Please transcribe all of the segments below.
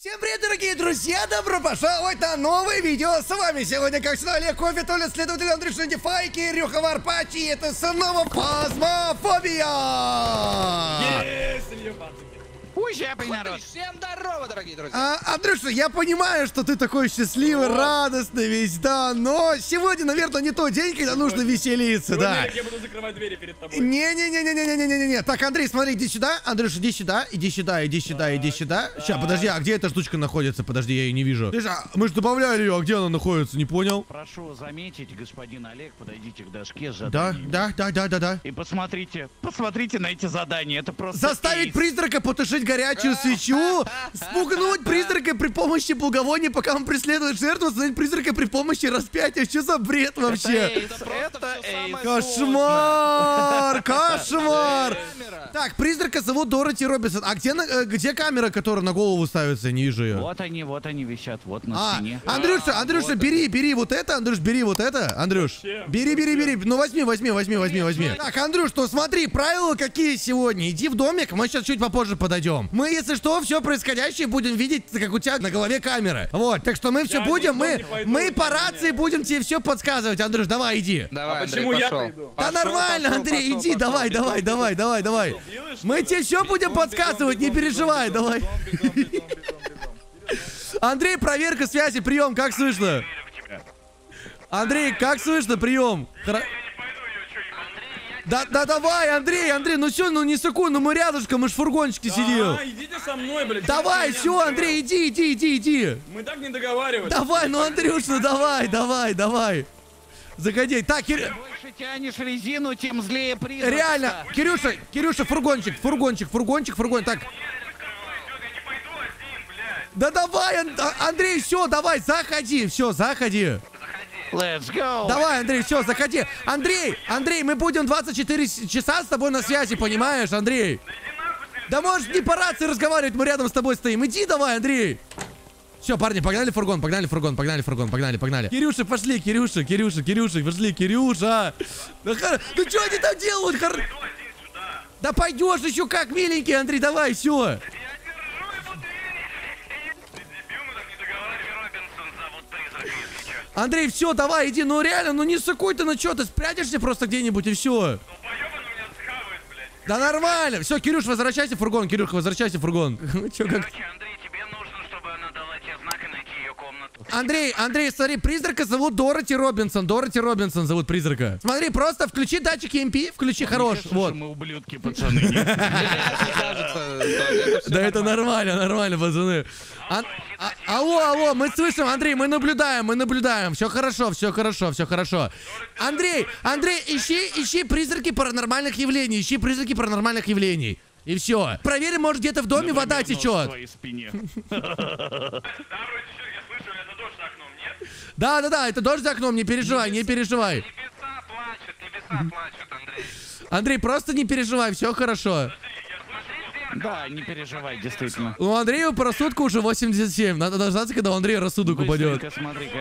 Всем привет, дорогие друзья! Добро пожаловать на новое видео! С вами сегодня, как всегда, Олег Кофе, Толя, следователь Андрей Шендифай, Кирюха Варпачи, и это снова Фазмофобия! Есть, Уезжай, народ! Всем здорово, дорогие друзья! А, Андрюша, я понимаю, что ты такой счастливый, радостный весь, да, но сегодня, наверное, не тот день, когда нужно веселиться, Сегодня, да. Я буду закрывать двери перед тобой. Не-не-не-не-не-не-не-не. Так, Андрей, смотри, иди сюда. Андрюш, иди сюда, иди сюда, иди сюда, иди сюда. Сейчас, подожди, а где эта штучка находится? Подожди, я ее не вижу. Слышь, а мы же добавляли ее, а где она находится? Не понял? Прошу заметить, господин Олег, подойдите к доске с Да, да, да, да, да, да. И посмотрите, посмотрите на эти задания, это просто Заставить кейс. призрака потушить горячую свечу, спугнуть призрака при помощи благовония, пока он преследует жертву, остановить призрака при помощи распятия. Что за бред Это вообще? эйс, это эйс. Кошмар! Кошмар! Так, призрака зовут Дороти Робинсон. А где, э, где камера, которая на голову ставится? Я не вижу ее. Вот они, вот они висят, вот на А, стене. Андрюша, Андрюша, бери, бери вот это, Андрюш, бери вот это, Андрюш. Бери, бери, бери. Ну возьми, возьми, возьми, возьми, возьми. Так, Андрюш, ну смотри, правила какие сегодня. Иди в домик, мы сейчас чуть попозже подойдем. Мы, если что, все происходящее будем видеть, как у тебя на голове камера. Вот, так что мы все Я будем, мы, мы по рации будем тебе все подсказывать. Андрюш, давай, иди. Давай, А Андрей, почему я пошел. пойду? Да Пошел, нормально, пошел, Андрей, пошел, иди, пошел. давай, давай, давай, давай, давай. Мы тебе все будем подсказывать, не переживай, давай. Андрей, проверка связи, прием, как слышно? Андрей, как слышно, прием? Да, да, давай, Андрей, Андрей, ну все, ну не секунду, мы рядышком, мы ж в фургончике сидим. А, идите со мной, блядь. Давай, все, Андрей, иди, иди, иди, иди. Мы так не договаривались. Давай, ну, Андрюш, ну давай, давай, давай. Заходи. Так, Кир- Больше тянешь резину, тем злее призрак. реально, Кирюша, Кирюша, фургончик, фургончик, фургончик, фургон, так. Да давай, Ан- Андрей, все, давай, заходи, все, заходи. Let's go! Давай, Андрей, все, заходи. Андрей, Андрей, мы будем 24 с- часа с тобой на связи, понимаешь, Андрей? Да можешь не по рации разговаривать, мы рядом с тобой стоим. Иди давай, Андрей. Все, парни, погнали фургон, погнали фургон, погнали фургон, погнали, погнали. Кирюша, пошли, Кирюша, Кирюша, Кирюша, пошли, Кирюша. Да хор- Ну что они там делают? хор- Да пойдешь еще как, миленький, Андрей, давай, все. Андрей, все, давай, иди, ну реально, ну не сыкуй ты, ну что, ты спрячешься просто где-нибудь и все. Да нормально. Все, Кирюш, возвращайся в фургон. Кирюх, возвращайся в фургон. Че, как... Андрей, тебе нужно, чтобы она дала тебе знак и найти ее комнату. Андрей, Андрей, смотри, призрака зовут Дороти Робинсон. Дороти Робинсон зовут призрака. Смотри, просто включи датчик EMP, включи хорош. Вот. мы ублюдки, пацаны. Мне кажется, Да это нормально, нормально, пацаны. А- а- алло, алло, мы слышим, Андрей, мы наблюдаем, мы наблюдаем. Все хорошо, все хорошо, все хорошо. Андрей, Андрей, ищи, ищи призраки паранормальных явлений, ищи призраки паранормальных явлений. И все. Проверим, может, где-то в доме вода течет. Да, да, да, это дождь за окном, не переживай, не переживай. Небеса плачут, небеса плачут, Андрей. Андрей, просто не переживай, все хорошо. Да, не переживай, действительно. У Андрея по рассудку уже 87. Надо дождаться, когда у Андрея рассудок упадет.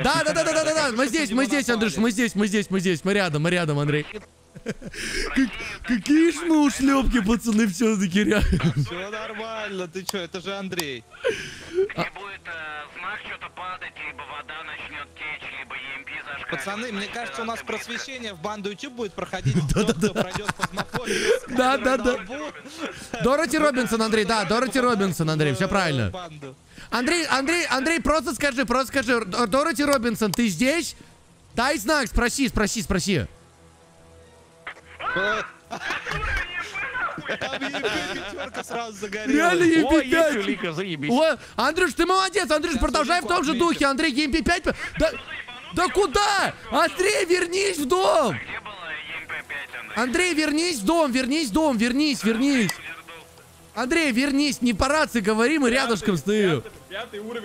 Да, да, да, да, да, да, да. Мы здесь, мы здесь, Андрюш, мы здесь, мы здесь, мы здесь, мы рядом, мы рядом, Андрей. Как- Какие ж мы ушлепки, пацаны, все-таки реально. Все нормально, ты что, это же Андрей. Не будет знак что-то падать, либо вода начнет Пацаны, мне кажется, у нас просвещение в банду YouTube будет проходить. Да, да, да. Дороти Робинсон, Андрей, да, Дороти Робинсон, Андрей, все в правильно. Андрей, Андрей, Андрей, просто скажи, просто скажи, Дороти Робинсон, ты здесь? Дай знак, спроси, спроси, спроси. Там пятерка сразу загорелась. Реально ей О, есть пять. улика, заебись. О, Андрюш, ты молодец, Андрюш, продолжай в том же духе, Андрей, ГМП-5. Да, да куда? Андрей, вернись в дом. Где была EMP-5, Андрей? Вернись в дом, вернись в дом, вернись, вернись. Андрей, вернись, не по рации говори, мы рядышком стоим.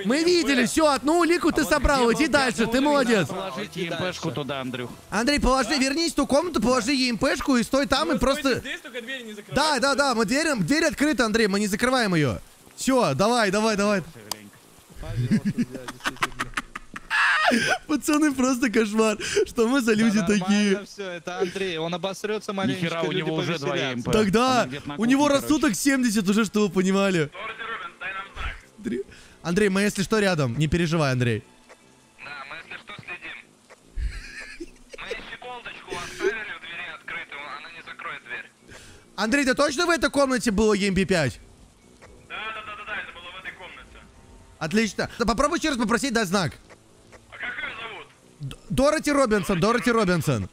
Мы видели, все, одну улику ты собрал, иди дальше, ты молодец. Положите ЕМПшку туда, Андрюх. Андрей, положи, вернись в ту комнату, положи ЕМПшку и стой там Ну, и стойте просто... Здесь только двери не закрывайте. Да, да, да, мы дверь, дверь открыта, Андрей, мы не закрываем ее. Все, давай, давай, давай. Пацаны, просто кошмар. Что мы за люди Да такие? все, это Андрей, он обосрется маленько, Нихера, у него уже два. ЕМП. Тогда у него рассудок 70 уже, что вы понимали. Андрей, мы если что рядом, не переживай, Андрей. Да, мы если что следим. Мы щеколдочку оставили в двери открытой, она не закроет дверь. Андрей, ты точно в этой комнате был EMP5? Да, да, да, да, да, это было в этой комнате. Отлично. Попробуй еще раз попросить дать знак. Дороти Робинсон, Дороти Робинсон.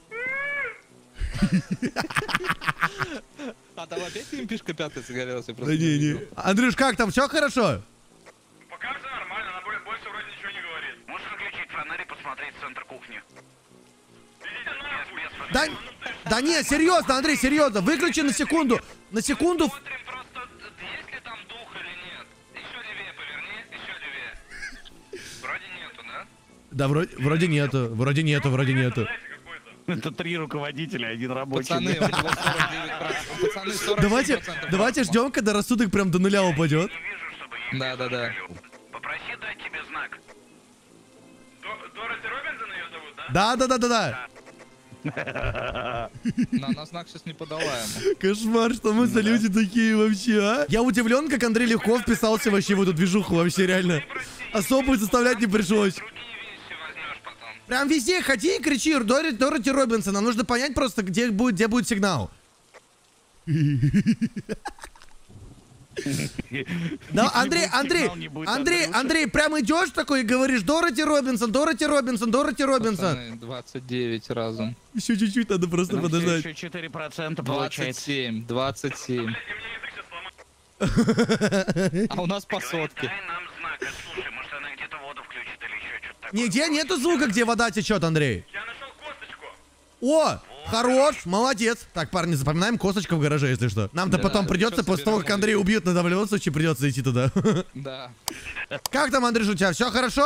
А там опять импишка пятая загорелась? я просто Да не, не. Андрюш, как там, все хорошо? Пока все нормально, она более- больше вроде ничего не говорит. Можешь выключить фонарь и посмотреть в центр кухни? Да, да не, серьезно, Андрей, серьезно. Выключи на секунду. На секунду. Да? Вроде, вроде нету, вроде нету, вроде нету. Это три руководителя, один рабочий. Пацаны, у него 49%. Пацаны, 47%. Давайте, давайте ждем, когда рассудок прям до нуля упадет. Не вижу, чтобы я Да, да, да. Попроси дать тебе знак. До- Дороти Робинсон ее зовут, да? Да, да, да, да, да. На, на знак сейчас не подала ему. Кошмар, что мы за люди такие вообще, а? Я удивлен, как Андрей легко вписался вообще в эту движуху, вообще реально. Особо заставлять не пришлось. Прям везде ходи и кричи Дороти, Дороти Робинсон. Нам нужно понять просто, где будет, где будет сигнал. Да, Андрей, Андрей, будет Андрей. Андрей, прям идешь такой и говоришь Дороти Робинсон, Дороти Робинсон, Дороти Робинсон. Пацаны, 29 разом. Еще чуть-чуть надо просто Ну, подождать. Еще 4% получается. 27, 27. И мне язык сейчас сломать. А у нас по сотке. Дай нам знак, слушай, может она где-то воду включит или еще что-то такое. Нигде нету звука, где вода течет, Андрей. Я нашел косточку. О, хорош, молодец. Так, парни, запоминаем косточку в гараже, если что. Нам-то Да, потом придется, после того, как. Андрей убьет, надо в любом случае придется идти туда. Да. Как там, Андрюш, у тебя все хорошо?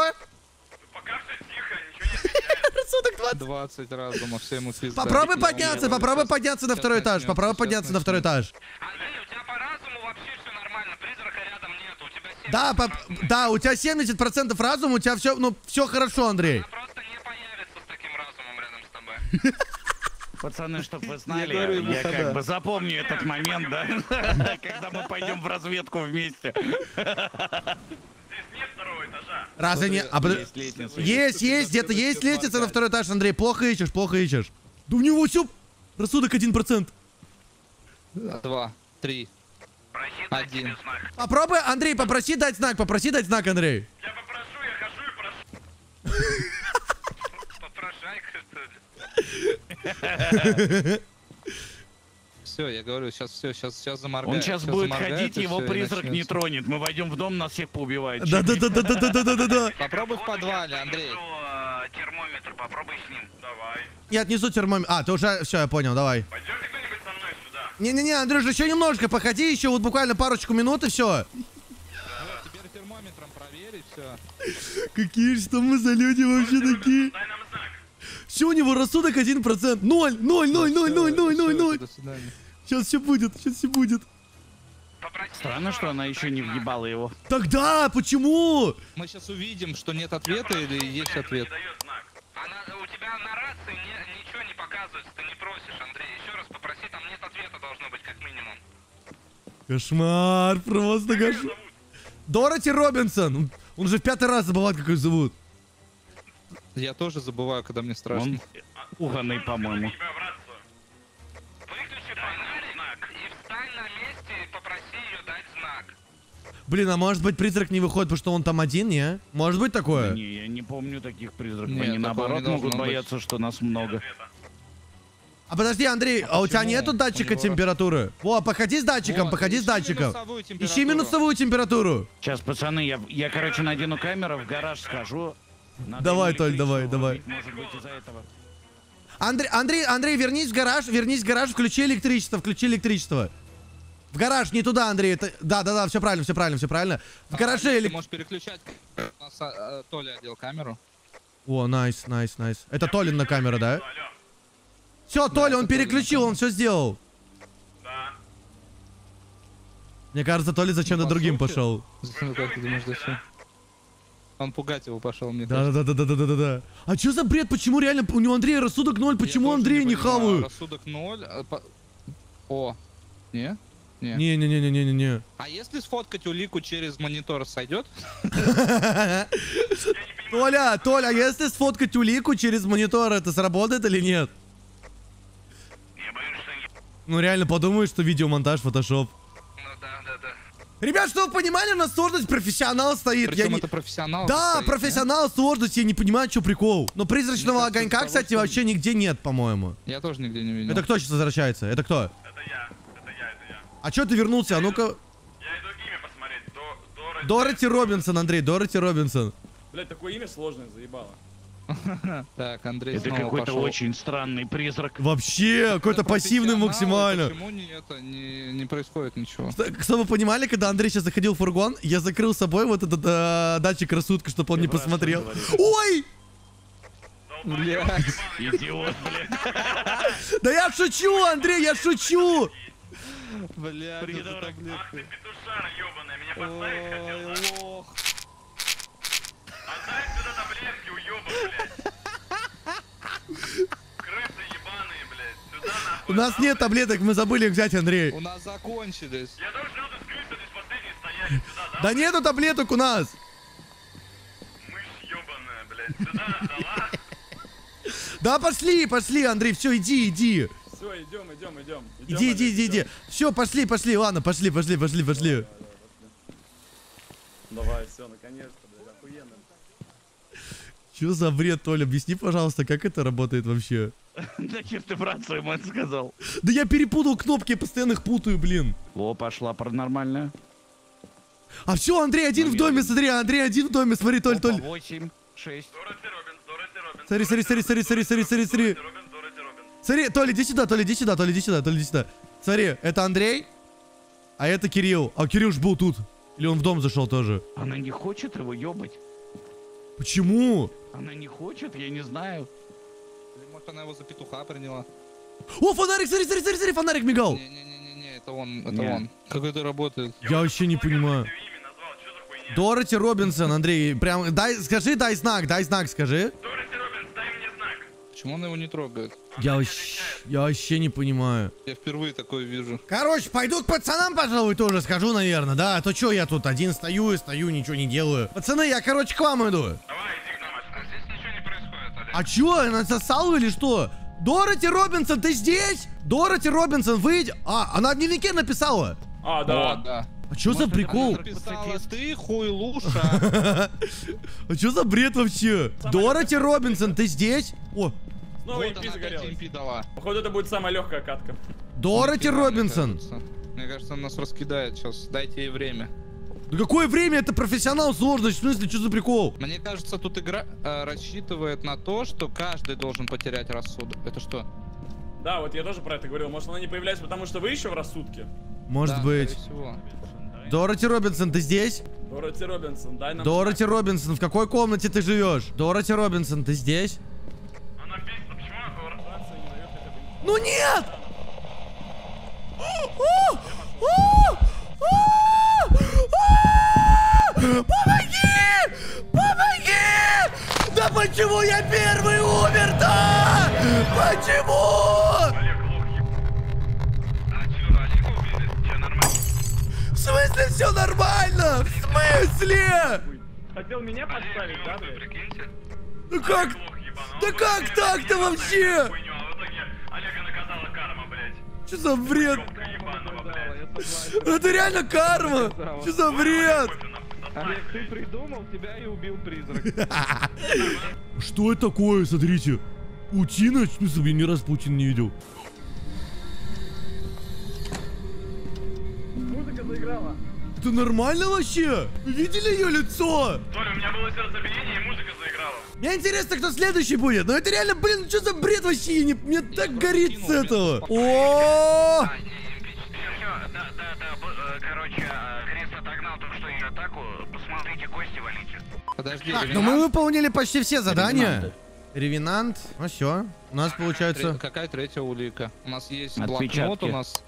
Пока все тихо, ничего не отвечает. Рассудок 20. 20 разом, а все ему. Попробуй подняться, попробуй подняться на второй этаж. Попробуй подняться на второй этаж. Андрей, у тебя по разуму вообще все нормально, призрака рядом нету, у тебя 7 Да, по- да, у тебя 70% разума, у тебя все, ну, все хорошо, Андрей. Она просто не появится с таким разумом рядом с тобой. Пацаны, чтобы вы знали, говорю я, ему как бы запомню этот момент, да, когда мы пойдем в разведку вместе. Здесь нет второго этажа. Разве не... А, Есть лестница. Есть, есть, где-то есть лестница на второй этаж, Андрей. Плохо ищешь, плохо ищешь. Да у него все... Рассудок 1%. Два, три. Один. Попробуй, Андрей, попроси дать знак, попроси дать знак, Андрей. Я попрошу, я хожу и прошу. Попрошайка, что ли? Все, я говорю, сейчас все, сейчас, сейчас заморгает. Он сейчас будет ходить, его призрак не тронет. Мы войдем в дом, нас всех поубивает. Да-да-да-да-да-да-да-да. Попробуй в Вот я подвале, Андрей. э, термометр, попробуй с ним. Давай. Я отнесу термометр. А, ты уже... Все, я понял, давай. Пойдемте кто-нибудь со мной сюда. Не-не-не, Андрюш, еще немножко походи, еще вот буквально парочку минут и все. Теперь термометром проверить все. Какие же там мы за люди вообще такие? Дай нам знак. Все, у него рассудок 1%. Ноль, ноль, ноль, ноль, ноль, ноль, ноль, ноль. Сейчас все будет, сейчас все будет. Странно, что она еще не въебала его. Тогда, почему? Мы сейчас увидим, что нет ответа или есть ответ. Она, у тебя на рации не- ничего не показывается, ты не просишь, Андрей. Еще раз попроси, там нет ответа должно быть, как минимум. Кошмар, просто кошмар. Дороти Робинсон. Он уже в пятый раз забывает, как ее зовут. Я тоже забываю, когда мне страшно. Он уганый, по-моему. Тебя в рацию. Выключи фонарик и встань на месте и попроси ее дать знак. Блин, а может быть призрак не выходит, потому что он там один, не? Может быть такое? Не, я не помню таких призраков. Нет, Они наоборот не могут быть. бояться, что нас много. Ответа. А подожди, Андрей, а, у тебя нету датчика него- температуры? О, походи с датчиком, Вот, походи с датчиком. минусовую Ищи минусовую температуру. Сейчас, пацаны, я, я короче, надену камеру, в гараж схожу. Надо Давай, Толь, давай, давай. Может быть, из-за этого. Андрей, Андрей, Андрей, вернись в гараж, вернись в гараж, включи электричество, включи электричество. В гараж, не туда, Андрей. Это... Да, да, да, все правильно, все правильно, все правильно. В А, гараже элек... можешь переключать. У нас, а, а, Толя одел камеру. О, найс, найс, найс. Это Толин на камера, да? Алло. Все, Толя, он переключил, он все сделал. Да. Мне кажется, Толя зачем-то Ну, другим по сути. пошел. Зачем, как ты думаешь, зачем? Он пугать его пошел, мне Да, кажется. да, да, да, да, да, да, да. А что за бред? Почему реально у него Андрея рассудок ноль? Я Почему тоже Андрея не хавают? Рассудок ноль. а по- О, не? Не. Не-не-не-не-не-не. А если сфоткать улику через монитор, сойдет? Толя, Толя, а если сфоткать улику через монитор, это сработает или нет? Я боюсь, что не... Ну реально подумаю, что видеомонтаж, фотошоп. Ну да, да, да. Ребят, чтобы вы понимали, у нас сложность профессионал стоит. Я Причем не- это профессионал. Да, стоит, профессионал сложность, я не понимаю, что прикол. Но призрачного Мне кажется, огонька, того, кстати, что- вообще нигде нет, по-моему. не? Я тоже нигде не видел. Это кто сейчас возвращается? Это кто? Это я, это я, это я. А чё ты вернулся? А ну-ка. Я иду имя посмотреть. До, Дора... Дороти Робинсон, Андрей, Дороти Робинсон. Блять, такое имя сложное, заебало. Так, Андрей Это какой-то очень странный призрак. Вообще, какой-то пассивный максимально. Почему не, это, не, не происходит ничего? Чтобы вы понимали, когда Андрей сейчас заходил в фургон, я закрыл с собой вот этот э, датчик рассудка, чтобы он не посмотрел. Ой! Блядь. Идиот, блядь. Да я шучу, Андрей, я шучу! Блядь, это Придурок. Ах ты петушара ебаная, меня подставить хотел, да? Ой, У нас нет таблеток, мы забыли их взять, Андрей. У нас закончились. Я должен тут с крысой здесь последний стоять. Сюда, да? Да нету таблеток у нас. Мышь ебаная, блядь. Сюда отдала. Да пошли, пошли, Андрей, все, иди, иди. Все, идем, идем, идем. Иди, иди, иди, иди. Все, пошли, пошли, ладно, пошли, пошли, пошли, пошли. Давай, все, наконец-то, блядь, охуенно. Че за бред, Толя? Объясни, пожалуйста, как это работает вообще? Зачем ты брат свой мать сказал? Да я перепутал кнопки, постоянно их путаю, блин. О, пошла паранормальная. А все, Андрей один в доме, смотри, Андрей один в доме, смотри, Толь, Толь. 8, 6. Дороти Робинс, Дороти Робинс. Смотри, смотри, смотри, смотри, смотри, смотри, смотри, смотри. Смотри, Толя, иди сюда, Толя, иди сюда, Толя, иди сюда, Толя, иди сюда. Смотри, это Андрей, а это Кирилл. А Кирилл ж был тут. Или он в дом зашел тоже? Она не хочет его ебать. Почему? Она не хочет, я не знаю. Может, она его за петуха приняла? О, фонарик, смотри, смотри, смотри, смотри, фонарик мигал. Не-не-не, это он, это Не. он. Как это работает? Я вообще не понимаю. Назвал? Дороти Робинсон, Андрей, прям, дай, скажи, дай знак, дай знак, скажи. Дороти Робинс, дай мне знак. Почему он его не трогает? Я вообще, я вообще не понимаю. Я впервые такое вижу. Короче, пойду к пацанам, пожалуй, тоже схожу, наверное, да? А то что я тут один стою и стою, ничего не делаю. Пацаны, я, короче, к вам иду. Давай, иди к нам, А Аська. здесь ничего не происходит, Олег. А чё, она сосала или что? Дороти Робинсон, ты здесь? Дороти Робинсон, выйди. А, она в дневнике написала. А, О, да. да. А чё за прикол? Написала, ты хуйлуша. А чё за бред вообще? Дороти Робинсон, ты здесь? О, Снова Вот опять загорелась. дала. Походу, это будет самая легкая катка. Дороти Робинсон. Мне кажется, он нас раскидает сейчас. Дайте ей время. Да какое время? Это профессионал сложность. В смысле, что за прикол? Мне кажется, тут игра э, рассчитывает на то, что каждый должен потерять рассудок. Это что? Да, вот я тоже про это говорил. Может, она не появляется, потому что вы еще в рассудке? Может Да, быть. Дороти Робинсон, ты здесь? Дороти Робинсон, дай нам... Дороти Робинсон, в какой комнате ты живешь? Дороти Робинсон, ты здесь? Она бесится, почему она... Ну нет! О! О! О! О! Помоги! Помоги! Да почему я первый умер-то? Почему? А? В смысле все нормально? В смысле? Хотел меня подставить, да, блядь? прикиньте. Ну как? Да как так-то вообще? хуйню, а. Что за бред? Это реально карма! Что за бред? Олег, ты придумал, тебя и убил призрак. Что это такое? Смотрите. Паутина? В смысле, я ни раз паутин не видел. Музыка заиграла. Это нормально вообще? Вы видели ее лицо? Толя, у меня было сердцебиение, и музыка заиграла. Мне интересно, кто следующий будет. Но это реально, блин, что за бред вообще? Я не- мне так горит с этого. О! А, да, да, да, э, короче, ее атаку. Посмотрите, кости валите. Подожди, Так, ну Ревенант? мы выполнили почти все задания. Ревенант. Ну все. У нас Тре- получается... Какая третья улика? У нас есть Отпечатки. блокнот, у нас...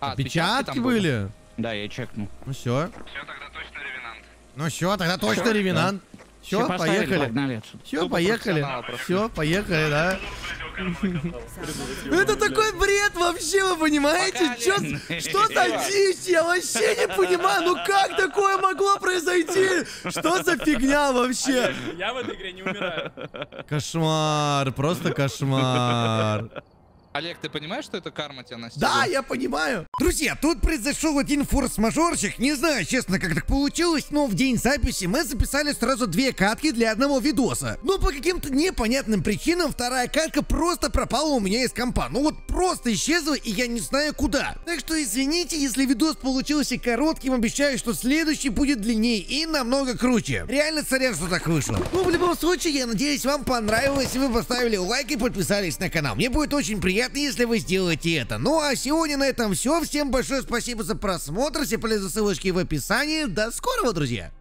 А, Отпечатки там были? были? Да, я чекну. Ну все. Все, тогда точно ревенант. Ну все, тогда точно ревенант. Все, поставили, поехали. Погнали отсюда. Все, поехали. Все, поехали, да. Это такой бред вообще, вы понимаете? Чё, что за дичь? Я вообще не понимаю, ну как такое могло произойти? Что за фигня вообще? Я в этой игре не умираю. Кошмар, просто кошмар. Олег, ты понимаешь, что это карма тебя настигла? Да, я понимаю. Друзья, тут произошел один форс-мажорчик. Не знаю, честно, как так получилось, но в день записи мы записали сразу две катки для одного видоса. Но по каким-то непонятным причинам вторая катка просто пропала у меня из компа. Ну вот просто исчезла, и я не знаю куда. Так что извините, если видос получился коротким, обещаю, что следующий будет длиннее и намного круче. Реально сорян, что так вышло. Ну, в любом случае, я надеюсь, вам понравилось, и вы поставили лайк и подписались на канал. Мне будет очень приятно, если вы сделаете это. Ну а сегодня на этом все. Всем большое спасибо за просмотр. Все полезные ссылочки в описании. До скорого, друзья!